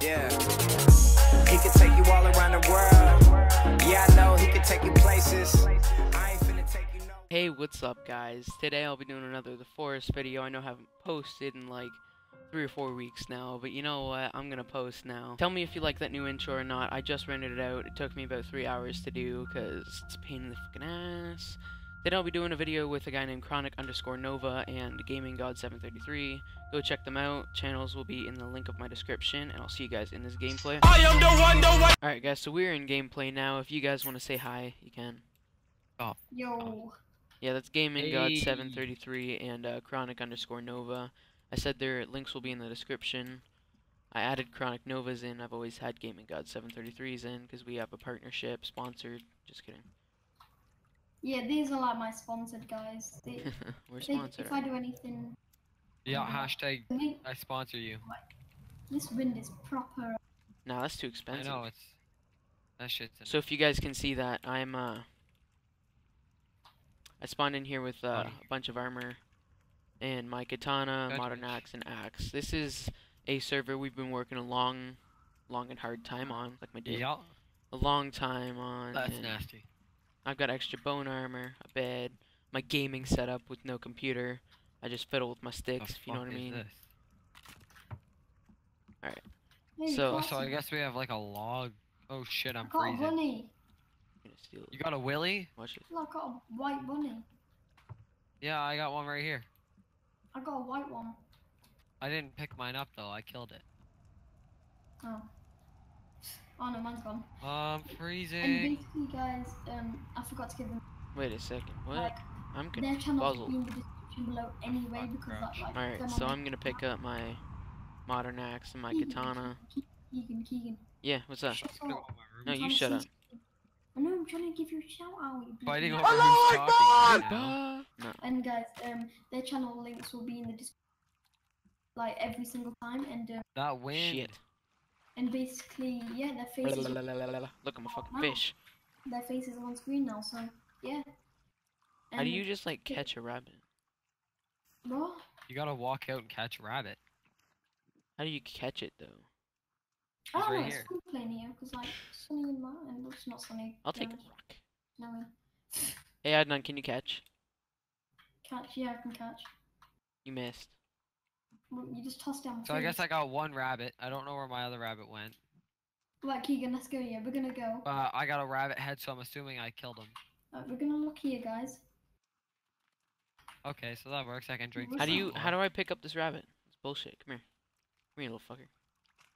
Yeah. He could take you all around the world. Yeah, I know he could take you places. Hey, what's up guys? Today I'll be doing another The Forest video. I know I haven't posted in like three or four weeks now, but you know what? I'm gonna post now. Tell me if you like that new intro or not. I just rendered it out. It took me about three hours to do because it's a pain in the fucking ass. Then I'll be doing a video with a guy named Kronic underscore Nova and Gaming God 733. Go check them out. Channels will be in the link of my description, and I'll see you guys in this gameplay. I am the one, the one. Alright guys, so we're in gameplay now. If you guys want to say hi, you can. Oh. Yo. Yeah, that's gaming god 733 and uh, Kronic underscore Nova. I said their links will be in the description. I added Kronic Novas in. I've always had Gaming God 733s in because we have a partnership, sponsored. Just kidding. Yeah, these are like my sponsored guys. They, We're they, sponsored. if I do anything, Yeah, hashtag I I sponsor you. this wind is proper. No, that's too expensive. I expensive. know it's that shit's. So if you guys can see that, I'm uh, I spawned in here with uh, a bunch of armor and my katana, Gotcha. modern axe, and axe. This is a server we've been working a long, long and hard time on, like my dick. yeah, A long time on. that's nasty. I've got extra bone armor, a bed, my gaming setup with no computer. I just fiddle with my The sticks, if you know what I mean. Alright. So- Oh, so I guess we have like a log. Oh shit, I I'm got a freezing. bunny. I'm gonna steal. You got a willy? Watch it. Look, I got a white bunny. Yeah, I got one right here. I got a white one. I didn't pick mine up though. I killed it. Oh. Oh no, mine's gone. I'm freezing. And basically, guys, um, I forgot to give them Wait a second. What? like I'm their channels confuzzled. will be in the description below anyway Fuck, because crouch. that like. Alright, so I'm gonna pick up my modern axe and my Keegan, katana. Keegan, Keegan. Yeah, what's up? Shut I'm gonna up. go in my room. No, you trying to shut up. I know, I'm trying to give you a shout out. you Fighting bloody- over who's talking right now. No. And guys, um, their channel links will be in the description, like every single time, and uh, That wind. Shit. And basically, yeah, their faces, Look, I'm a fucking Wow. fish. their face is on screen now. So yeah. How do you just like catch a rabbit? What? You gotta walk out and catch a rabbit. How do you catch it though? I don't right know. It's fun playing here because like sunny and that, and it's not sunny. I'll take a no, rock. No, Hey Adnan, can you catch? catch. Yeah, I can catch. You missed. Well, you just toss down. So I guess I got one rabbit. I don't know where my other rabbit went. Right, Keegan, let's go. Yeah, we're gonna go. But I got a rabbit head, so I'm assuming I killed him. Uh, we're gonna look here, guys. Okay, so that works. I can drink. How do you? more. How do I pick up this rabbit? It's bullshit. Come here. Come here, little fucker.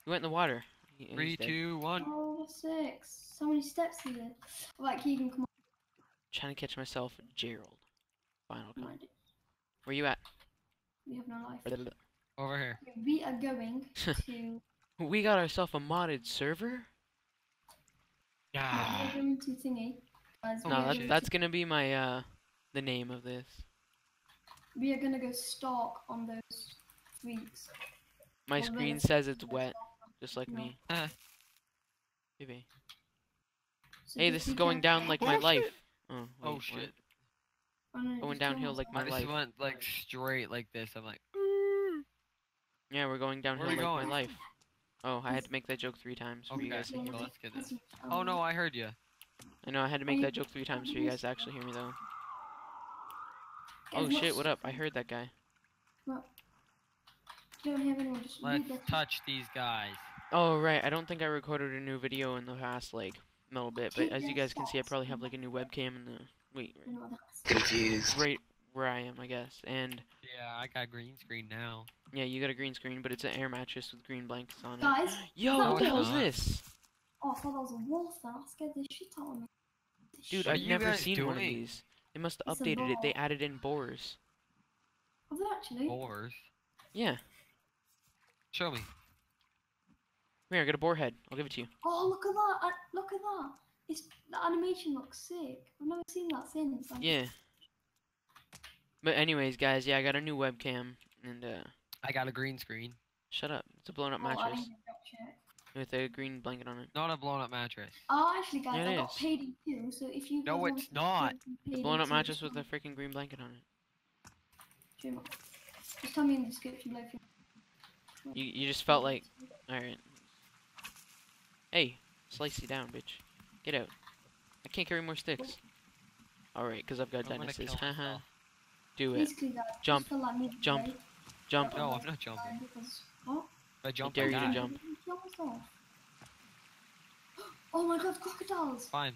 He went in the water. He- he's Three, dead. two, one. Oh, six. So many steps here. Right, Keegan, come on. Trying to catch myself, Gerald. Final on. come. Where you at? We have no life. Over here. We are going to. We got ourselves a modded server. Yeah. We're going to thingy. No, that, that's gonna be my uh, the name of this. we are gonna go stalk on those freaks. My Well, screen then- says it's wet, just like No. me. Uh, Maybe. So Hey, this is going down like my life. Oh, wait, what? shit. Oh, no, Going downhill like my I just life. went like straight like this. I'm like, Yeah, we're going downhill we like going? my life. Oh, I had to make that joke three times for you guys to hear well, me. let's get this. Oh no, I heard you. I know I had to make that joke three times for you guys to actually hear me though. Oh shit, what up? I heard that guy. What? Don't have anyone. Just Let's read the touch these guys. Oh right, I don't think I recorded a new video in the past like little bit, but as you guys can see, I probably have like a new webcam in the wait, right, Confused. right where I am, I guess. And Yeah, I got green screen now. yeah, you got a green screen, but it's an air mattress with green blankets on it. Guys, Yo, what the it's hell is this? oh, I thought that was a wolf. Then I scared the shit out of me. Dude, I've never guys seen one of these. They must have It's updated it. They added in boars. Have they actually? Boars. Yeah. Show me. Come here, I got a boar head. I'll give it to you. Oh, look at that! I, look at that! It's the animation looks sick. I've never seen that since. Like, Yeah. But anyways, guys, yeah, I got a new webcam and uh I got a green screen. shut up. It's a blown up Oh, mattress didn't even check. with a green blanket on it. Not a blown up mattress. Oh, actually, guys, Yeah, I it got is. paid in two. So if you No, guys it's not. paid A blown up mattress with a freaking green blanket on it. Just tell me in the description below if you. You you just felt like Alright. Hey, slice you down, bitch. Get out. I can't carry more sticks. Alright, because I've got I'm gonna Dennis's. kill Haha. Myself. Do it. Basically, Jump, feel like me jump, today, Jump. No, I'm not jumping. What? I jump, dare you to jump. Oh my god, crocodiles! Fine.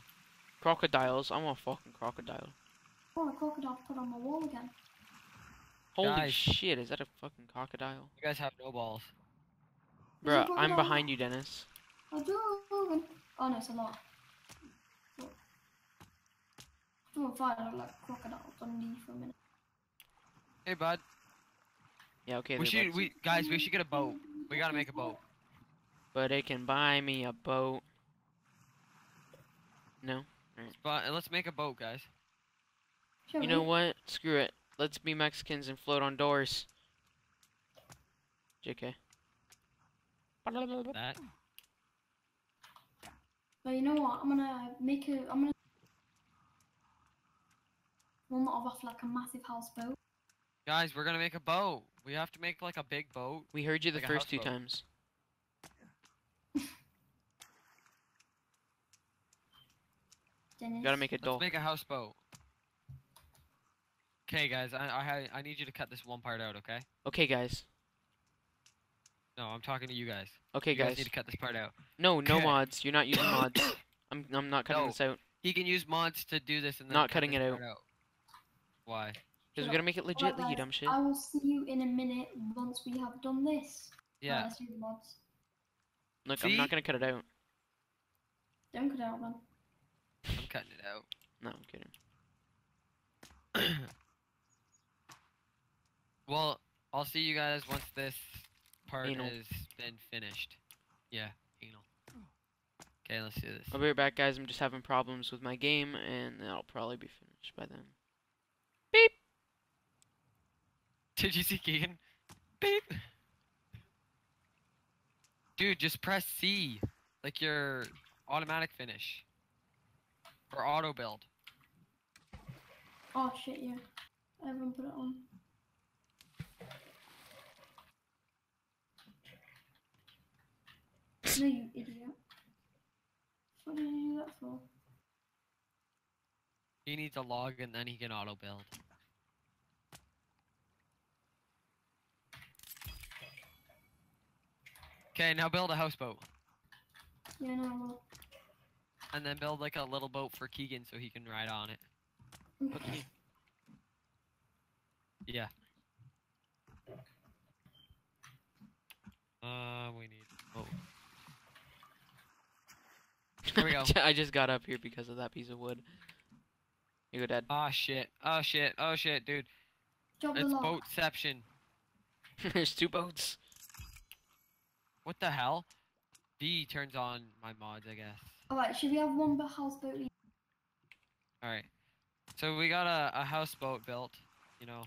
Crocodiles. I'm a fucking crocodile. Oh, a crocodile put on my wall again. Holy Guys. shit, is that a fucking crocodile? You guys have no balls. There's a Bruh, I'm behind you, Dennis. I do. Oh no, it's a lot. I'm gonna find out like crocodiles underneath for a minute. Hey, bud. Yeah, okay. we should. We guys. We should get a boat. We gotta make a boat. But it can buy me a boat. No? But let's make a boat, guys. Shall You know what? Screw it. Let's be Mexicans and float on doors. JK. That. But you know what? I'm gonna make a. I'm gonna. One that off like a massive houseboat. Guys, we're gonna make a boat. We have to make like a big boat. We heard you the Like first two houseboat. times. Dennis. Gotta make a Let's make a houseboat. Okay, guys. I I I need you to cut this one part out, okay? Okay, guys. No, I'm talking to you guys. Okay, you guys. guys. need to cut this part out. No, no Okay. mods. You're not using mods. I'm, I'm not cutting No. this out. He can use mods to do this and then Not cut cutting this it out. part Why? Because Shut we gotta make it legit, Alright, you guys, dumb shit. I will see you in a minute once we have done this. Right, Yeah. let's do the mods. Look, I'm not gonna cut it out. Don't cut it out, man. I'm cutting it out. No, I'm kidding. well, I'll see you guys once this part Anal. has been finished. Yeah, anal. Okay, let's do this. I'll be right back, guys. I'm just having problems with my game, and I'll probably be finished by then. Beep! Did you see Keegan? Beep. Dude, just press C, like your automatic finish, or auto build. Oh shit, yeah. I haven't put it on. No, you idiot. What did you do that for? He needs a log and then he can auto build. Okay, now build a houseboat. Yeah, no, well. And then build like a little boat for Keegan so he can ride on it. Okay. Yeah. Uh, we need. Oh. Here we go. I just got up here because of that piece of wood. You go, Dad. Oh shit. Oh shit. Oh shit, dude. Drop the It's boatception. There's two boats. What the hell? B turns on my mods, I guess. Alright, should we have one but houseboat? Alright. So we got a, a houseboat built, you know,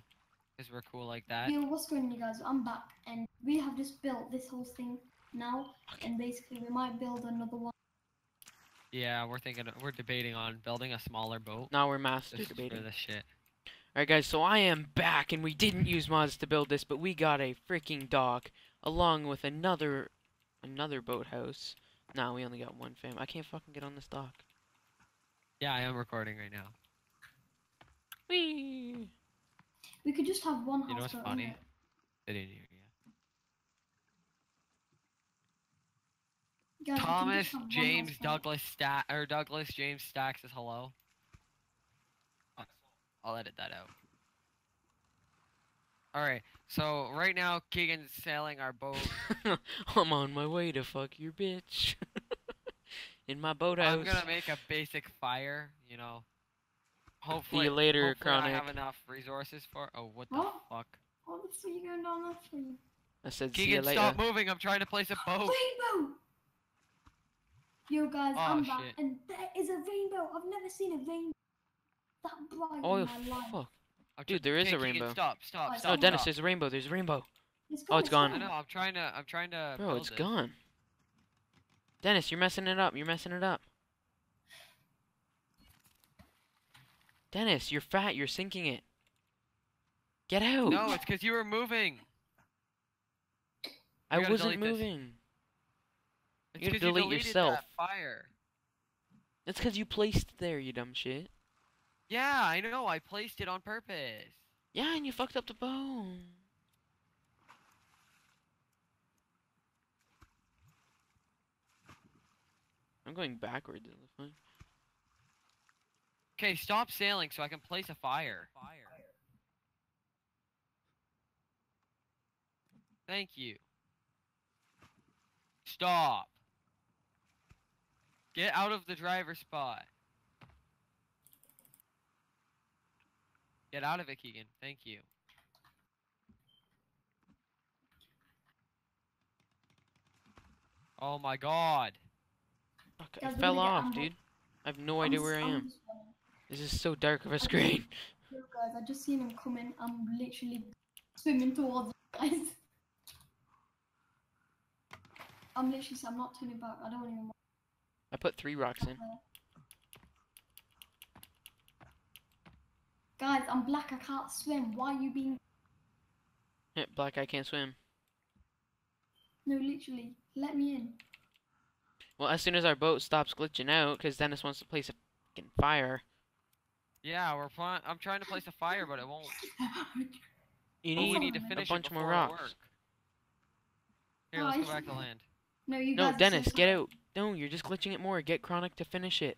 because we're cool like that. Yo, what's going on, you guys? I'm back, and we have just built this whole thing now, and basically we might build another one. Yeah, we're thinking, we're debating on building a smaller boat. Now we're master Just for debating. this shit. Alright, guys, so I am back, and we didn't use mods to build this, but we got a freaking dock, along with another, another boathouse. Nah, we only got one fam. I can't fucking get on this dock. Yeah, I am recording right now. Whee! We could just have one You know what's funny? in it. They didn't hear you. Guys, Thomas just have one James. Douglas Stack or Douglas James Stacks says hello. I'll edit that out. Alright, so right now Keegan's sailing our boat. I'm on my way to fuck your bitch. In my boathouse. I'm gonna make a basic fire, you know. Hopefully, See you later, hopefully I have enough resources for. Oh, what the What? fuck? What the fuck are you going down there for? I said, see you Keegan, later. stop moving! I'm trying to place a boat. Rainbow! Yo, guys, Oh, I'm back, and there is a rainbow. I've never seen a rainbow that bright Oh, in my life. fuck. I'm Dude, tr- there is okay, a Keegan, rainbow. Stop! Stop! Oh, Stop! Oh, Dennis, there's a rainbow. There's a rainbow. It's Oh, it's gone. I know. I'm trying to. I'm trying to. Bro, build it's this. gone. Dennis, you're messing it up. You're messing it up. Dennis, you're fat. You're sinking it. Get out. No, it's because you were moving. I wasn't delete this. moving. It's You 'cause delete deleted yourself. That fire. That's because you placed it there, you dumb shit. Yeah, I know. I placed it on purpose. Yeah, and you fucked up the bone. I'm going backwards. Is it fine? Okay, stop sailing so I can place a fire. Fire. Thank you. Stop. Get out of the driver's spot. Get out of it, Keegan. Thank you. Oh my god. Fuck, Guys, I fell gonna off, dude. I have no idea I'm where I s- I'm am. just running. This is so dark of a screen. Look, guys, I just seen him coming. I'm literally swimming towards you guys. I'm literally. I'm not turning back. I don't even. want I put three rocks to in. Guys, I'm black. I can't swim. Why are you being? Heh, Black, I can't swim. No, literally. Let me in. Well, as soon as our boat stops glitching out, because Dennis wants to place a fucking fire, Yeah, we're pl- I'm trying to place a fire, but it won't. you But we need, need to a finish bunch it more before it rocks. works. Here, let's Guys. go back to land. no, you No, guys. are so Dennis, get sorry. out. No, you're just glitching it more. Get Kronic to finish it.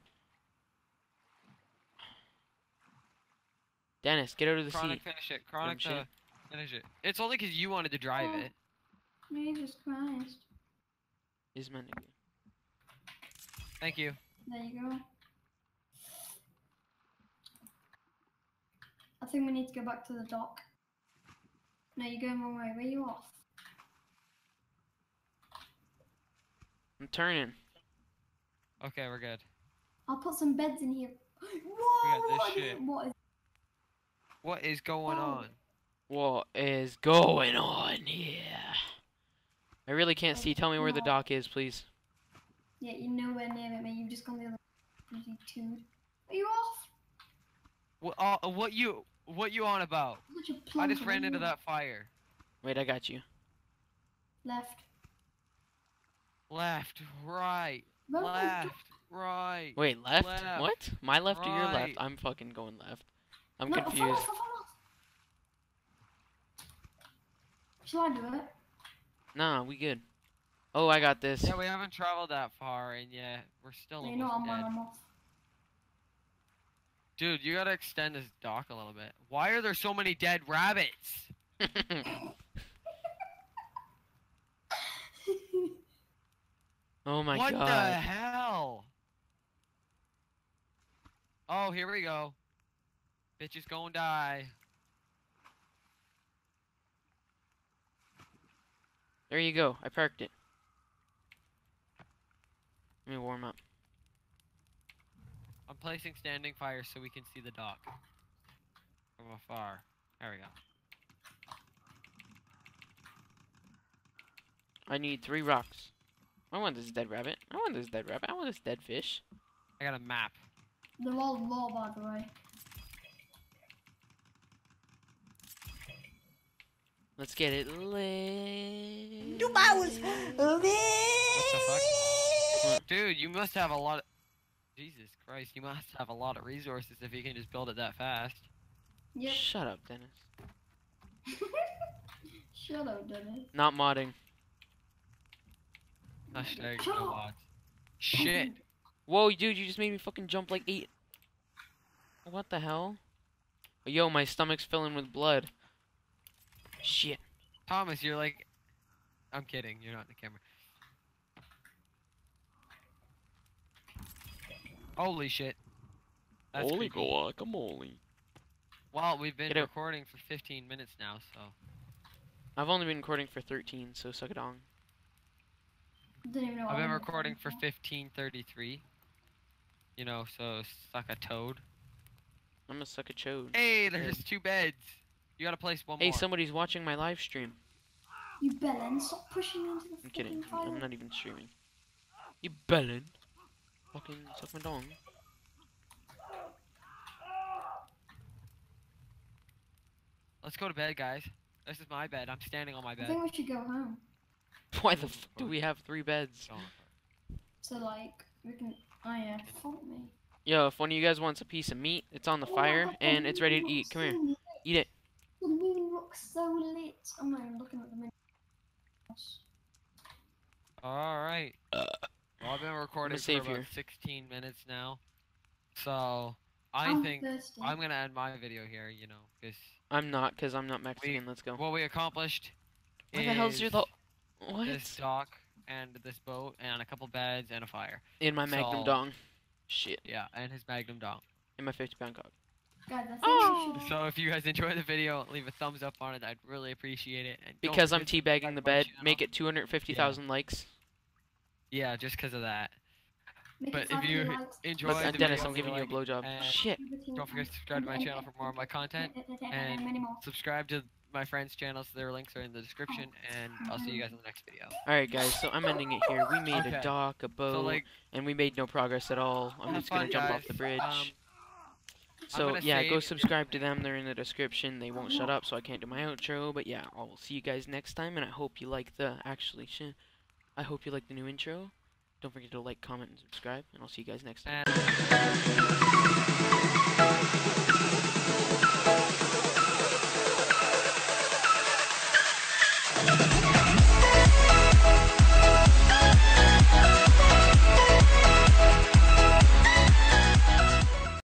Dennis, get out of the Kronic, sea. finish it. Kronic, shit. to uh, finish it. It's only because you wanted to drive Oh. it. Jesus Christ. Is meant to be. Thank you. There you go. I think we need to go back to the dock. No, you're going wrong way. Where you off? I'm turning. Okay, we're good. I'll put some beds in here. Whoa! this what is- shit. What is What is going Oh. on? What is going on here? I really can't Oh, see. Tell me where the dock is, please. Yeah, you're nowhere near it, mate. You've just gone the other bloody dude. Are you off? What? Uh, what you? What you on about? Such a I plonker, just ran into that fire. Wait, I got you. Left. Left, right, No, no, no, left, right. Wait, left? Left, What? My left or your left? I'm fucking going left. I'm no, fall confused. off, fall off. Shall I do it? Nah, we good. Oh, I got this. Yeah, we haven't traveled that far, and yeah, we're still No, you know I'm on. dead. I'm. Dude, you gotta extend this dock a little bit. Why are there so many dead rabbits? oh my what god. What the hell? Oh, here we go. Bitches gonna die. There you go. I parked it. Let me warm up. I'm placing standing fire so we can see the dock from afar. There we go. I need three rocks. I want this dead rabbit. I want this dead rabbit. I want this dead fish. I got a map. They're all law, by the way. Let's get it lit. What the fuck? Dude, you must have a lot of... Jesus Christ, you must have a lot of resources if you can just build it that fast. Yep. Shut up, Dennis. Shut up, Dennis. Not modding. Hashtag no mods. Shit. Whoa, dude, you just made me fucking jump like eight. What the hell? Yo, my stomach's filling with blood. Shit. Thomas, you're like... I'm kidding, you're not in the camera. Holy shit. That's Holy creepy. guacamole. Well, we've been Get out. recording for 15 minutes now, so... I've only been recording for 13, so suck it on. Didn't even know. I've I been recording for 1533. You know, so suck a toad. I'm gonna suck a toad. Hey, there's two beds. You gotta place one Hey, more. somebody's watching my live stream. You bellend, stop pushing into the I'm kidding. I'm, fire. I'm not even streaming. You bellend. Fucking suck my dong. Let's go to bed, guys. This is my bed. I'm standing on my bed. I think we should go home. Why the f do we have three beds? So like we can. Oh yeah, fuck me. Yo, if one of you guys wants a piece of meat, it's on the Oh, fire and it's ready to eat. Come here, so eat it. The moon looks so lit. Oh I'm looking at the moon. All right. Uh, well, I've been recording for about here. 16 minutes now, so I I'm think thirsty. I'm gonna end my video here. You know, because I'm not, cause I'm not Mexican. Let's go. what we accomplished Where the hell's your is? What? this dock and this boat and a couple beds and a fire. In my Magnum so- dong. Shit. Yeah, and his Magnum dong. In my 50 pound cock. Guys, Oh. So if you guys enjoyed the video, leave a thumbs up on it. I'd really appreciate it. And Because I'm forget to teabagging the bed, make it 250,000 likes. Yeah, just because of that. Make but if you likes. enjoy But uh, the Dennis, video, I'm giving you a like, blowjob. Shit. Don't forget to subscribe to my channel for more of my content. and. Subscribe to my friends' channels. Their links are in the description. And I'll see you guys in the next video. Alright, guys, so I'm ending it here. We made a dock, a boat, So like, and we made no progress at all. I'm just gonna jump off the bridge. Um, so yeah, go subscribe to them. They're in the description. They won't shut up, so I can't do my outro. But yeah, I'll see you guys next time, and I hope you like the actually. I hope you like the new intro. Don't forget to like, comment, and subscribe, and I'll see you guys next time.